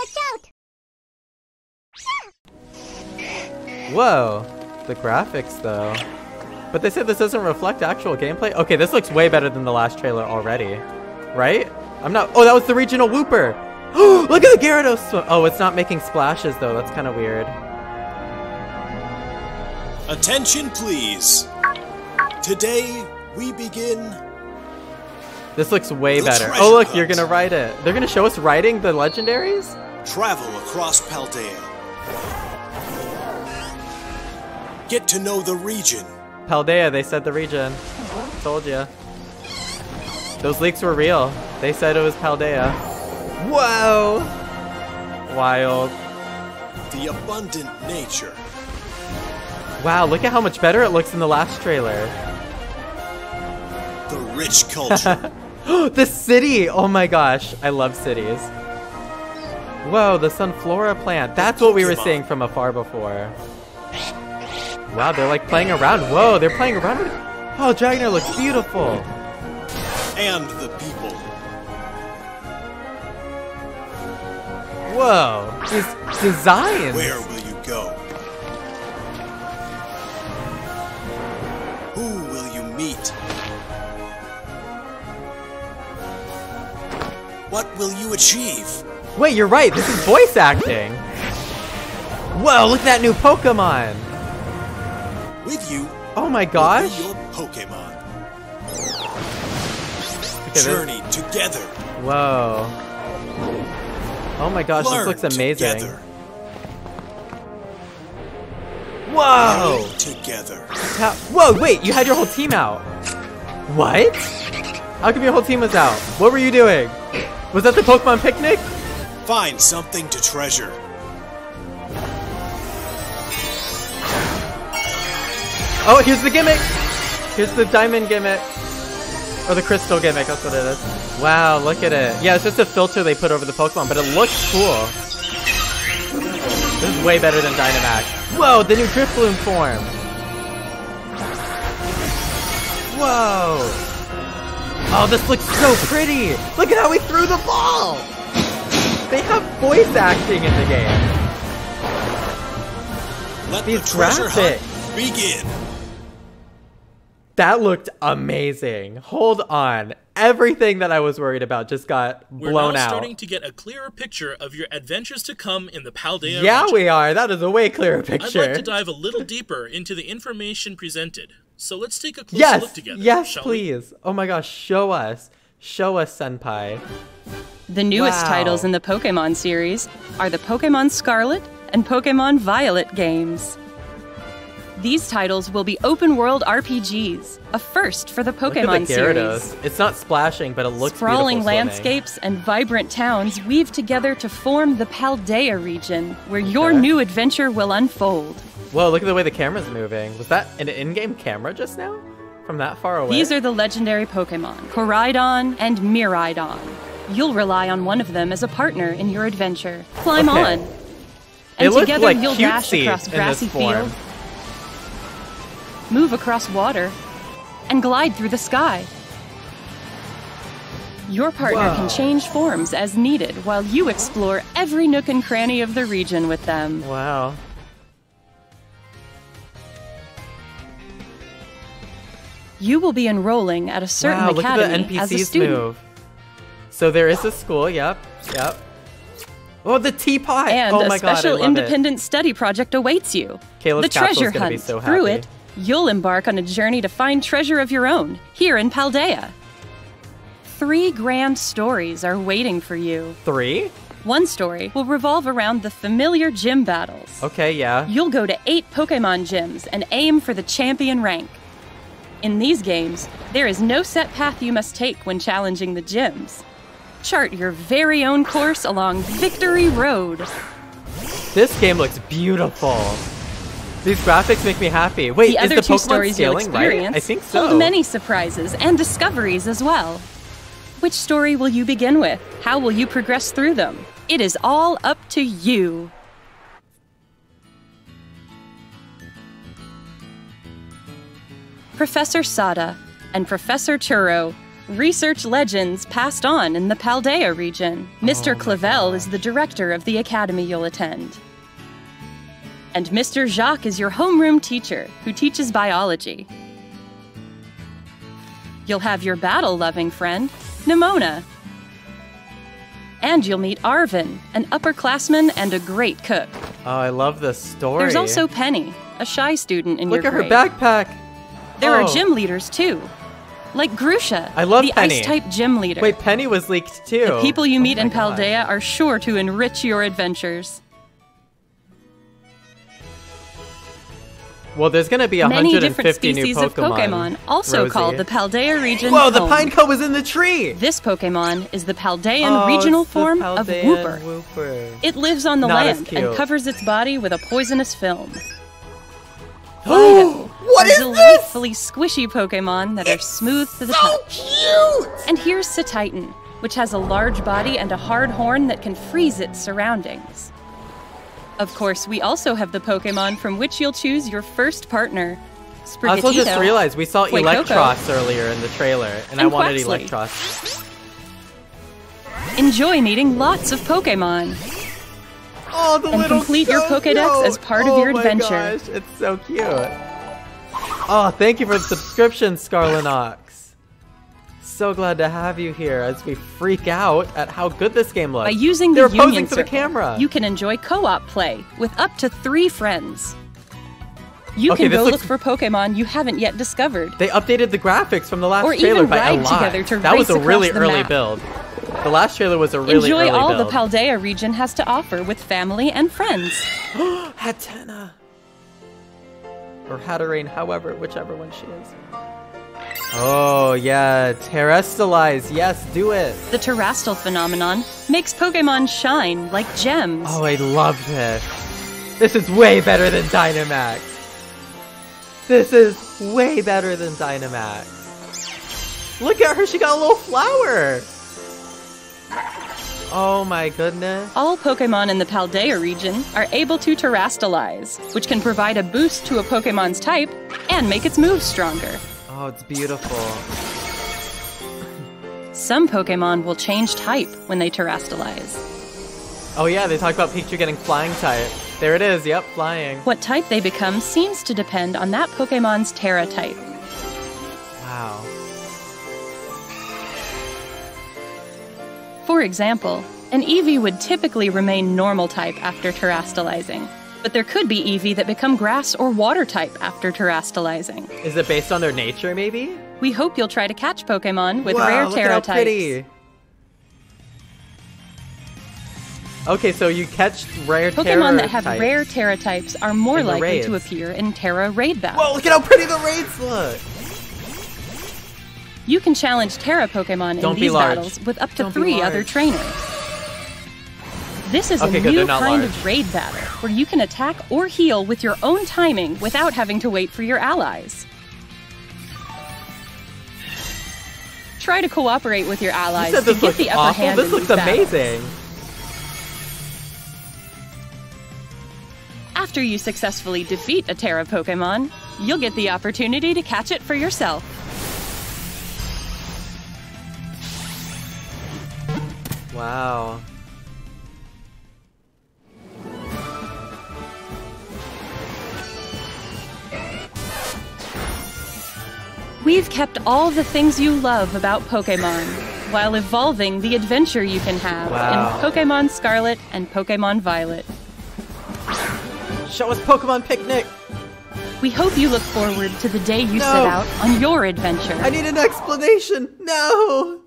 Watch out! Whoa, the graphics though. But they said this doesn't reflect actual gameplay. Okay, this looks way better than the last trailer already, right? I'm not. Oh, that was the regional Wooper. Look at the Gyarados. Oh, it's not making splashes though. That's kind of weird. Attention, please. Today we begin. This looks way better. Oh, look, you're gonna ride it. They're gonna show us riding the legendaries. Travel across Paldea. Get to know the region. Paldea, they said the region. Told ya. Those leaks were real. They said it was Paldea. Whoa! Wild. The abundant nature. Wow, look at how much better it looks in the last trailer. The rich culture. the city! Oh my gosh, I love cities. Whoa, the Sunflora plant. That's what we were seeing from afar before. Wow, they're like playing around. Whoa, they're playing around with Oh, Dragonair looks beautiful. and the people. Whoa, these designs. Where will you go? Who will you meet? What will you achieve? Wait, you're right. This is voice acting. Whoa, look at that new Pokemon. With you Oh my gosh. your Pokemon. Journey together. Whoa. Oh my gosh, Learn this looks amazing. Together. Whoa! Together. How- Whoa, wait, you had your whole team out. What? How come your whole team was out? What were you doing? Was that the Pokemon picnic? Find something to treasure. Oh, here's the gimmick! Here's the diamond gimmick. Or the crystal gimmick, that's what it is. Wow, look at it. Yeah, it's just a filter they put over the Pokemon, but it looks cool. This is way better than Dynamax. Whoa, the new Drifloon form! Whoa! Oh, this looks so pretty! Look at how he threw the ball! They have voice acting in the game. Let These the graphics. hunt begin. That looked amazing. Hold on. Everything that I was worried about just got We're blown now out. starting to get a clearer picture of your adventures to come in the Paldea yeah, region. we are. That is a way clearer picture. I'd like to dive a little deeper into the information presented. So let's take a closer look together. yes, shall we? please. Oh my gosh, show us. Show us, Senpai. The newest Wow. titles in the Pokemon series are the Pokemon Scarlet and Pokemon Violet games. These titles will be open world RPGs, a first for the Look Pokemon at the Gyarados. series. It's not splashing, but it looks Sprawling beautiful swimming. landscapes and vibrant towns weave together to form the Paldea region, where your new adventure will unfold. Whoa, look at the way the camera's moving. Was that an in-game camera just now? From that far away? These are the legendary Pokemon, Koraidon and Miraidon. You'll rely on one of them as a partner in your adventure. Climb Okay. on. And together like you'll dash across grassy fields, move across water, and glide through the sky. Your partner Whoa. can change forms as needed while you explore every nook and cranny of the region with them. Wow. You will be enrolling at a certain wow, academy as a student. move. So there is a school, yep, yep. Oh, the teapot! And oh a god, special love independent study project awaits you. Kayla's the treasure hunt. so Through it, you'll embark on a journey to find treasure of your own here in Paldea. Three grand stories are waiting for you. Three? One story will revolve around the familiar gym battles. Okay, yeah. You'll go to eight Pokemon gyms and aim for the champion rank. In these games, there is no set path you must take when challenging the gyms. Chart your very own course along Victory Road. This game looks beautiful. These graphics make me happy. Wait, The is other the two Pokemon stories you'll scaling right? experience I think so. hold many surprises and discoveries as well. Which story will you begin with? How will you progress through them? It is all up to you. Professor Sada and Professor Turo research legends passed on in the Paldea region. Mr. Oh Clavell is the director of the academy you'll attend. And Mr. Jacq is your homeroom teacher who teaches biology. You'll have your battle loving friend, Nemona. And you'll meet Arven, an upperclassman and a great cook. Oh, I love this story. There's also Penny, a shy student in Look your at her backpack. There Oh. are gym leaders too, like Grusha, I love the Penny. ice-type gym leader. Wait, Penny was leaked too. the people you Oh meet my in. Paldea are sure to enrich your adventures. Well, there's gonna be Many 150 different species new of Pokemon, also Rosie. called the Paldea region. Whoa, the. Pineco was in the tree. This Pokemon is the Paldean Oh, regional form of Paldean Wooper. Wooper. It lives on the Not land and covers its body with a poisonous film. Oh, what are is this? delightfully squishy Pokemon that are smooth to the So touch. cute. And here's Cetitan, which has a large body and a hard horn that can freeze its surroundings. Of course, we also have the Pokemon from which you'll choose your first partner. I also just realized we saw Fuecoco. Electros earlier in the trailer, and, I wanted Quaxly. Electros. Enjoy meeting lots of Pokemon. Oh, the And little complete your Pokédex cute. as part of oh your my adventure. Gosh, it's so cute. Oh, thank you for the subscription, Scarlinox. So glad to have you here as we freak out at how good this game looks. By using They're the Union for the camera. you can enjoy co-op play with up to three friends. You Okay, can go look for Pokemon you haven't yet discovered. They updated the graphics from the last Or trailer even by a lot. together to that was a really early map. build. The last trailer was a really Enjoy all build. the Paldea region has to offer with family and friends. Hatenna. Or Hatterene, however, whichever one she is. Oh, yeah. Terrestrialize. Yes, do it. The Terastal phenomenon makes Pokemon shine like gems. Oh, I love this. This is way better than Dynamax. This is way better than Dynamax. Look at her. She got a little flower. Oh my goodness. All Pokemon in the Paldea region are able to Terastallize, which can provide a boost to a Pokemon's type and make its moves stronger. Oh, it's beautiful. Some Pokemon will change type when they Terastallize. Oh yeah, they talk about Pikachu getting flying type. There it is. Yep, flying. What type they become seems to depend on that Pokemon's Tera type. For example, an Eevee would typically remain normal type after terastallizing, but there could be Eevee that become grass or water type after terastallizing. Is it based on their nature, maybe? We hope you'll try to catch Pokemon with wow, rare look at how types. pretty. Okay, so you catch rare Pokemon Tera that have types. rare Tera types are more likely to appear in Tera raid battles. Whoa, look at how pretty the raids look! You can challenge Tera Pokemon in Don't be these battles with up to Don't three other trainers. This is Okay, a good, new kind large. of raid battle where you can attack or heal with your own timing without having to wait for your allies. Try to cooperate with your allies said to this get looks the upper awful. hand. This in looks these battles. amazing. After you successfully defeat a Tera Pokemon, you'll get the opportunity to catch it for yourself. Wow. We've kept all the things you love about Pokemon while evolving the adventure you can have Wow. in Pokemon Scarlet and Pokemon Violet. Show us Pokemon Picnic! We hope you look forward to the day you No. set out on your adventure. I need an explanation! No!